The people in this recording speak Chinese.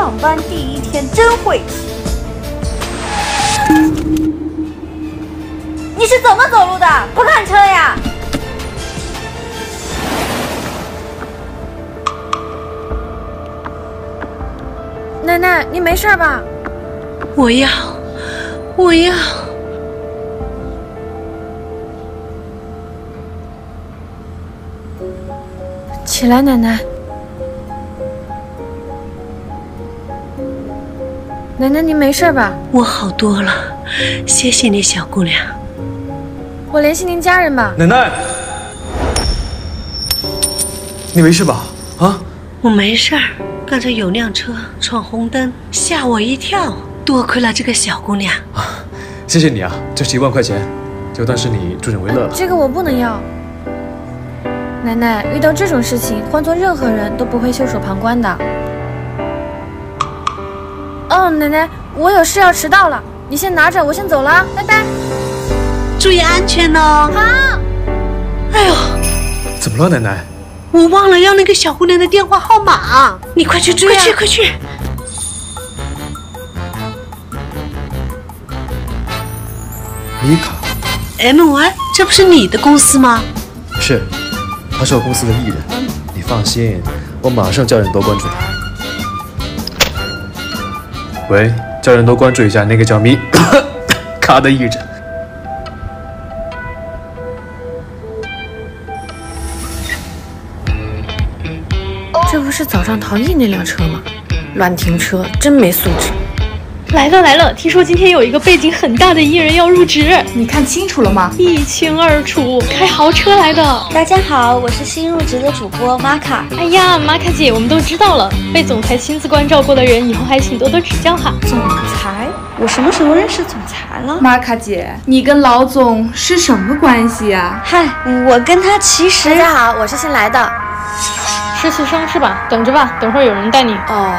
上班第一天真晦气。你是怎么走路的？不看车呀？奶奶，你没事吧？我要，我要。起来，奶奶。奶奶，您没事吧？我好多了，谢谢你，小姑娘。我联系您家人吧。奶奶，你没事吧？啊？我没事儿，刚才有辆车闯红灯，吓我一跳。多亏了这个小姑娘。啊，谢谢你啊，这是一万块钱，就当是你助人为乐了。这个我不能要。奶奶，遇到这种事情，换做任何人都不会袖手旁观的。哦，奶奶，我有事要迟到了，你先拿着，我先走了，拜拜。注意安全哦。好。哎呦，怎么了，奶奶？我忘了要那个小姑娘的电话号码，你快去追，快去，快去。米卡，M Y，这不是你的公司吗？是，他是我公司的艺人，你放心，我马上叫人多关注他。喂，叫人多关注一下那个叫咪 卡的艺人。这不是早上逃逸那辆车吗？乱停车，真没素质。来了来了，听说今天有一个背景很大的艺人要入职，你看清楚了吗？一清二楚，开豪车来的。大家好，我是新入职的主播玛卡。哎呀，玛卡姐，我们都知道了，被总裁亲自关照过的人，以后还请多多指教哈。总裁？我什么时候认识总裁了？玛卡姐，你跟老总是什么关系呀？嗨，我跟他其实……大家好，我是新来的，实习生是吧？等着吧，等会儿有人带你。哦。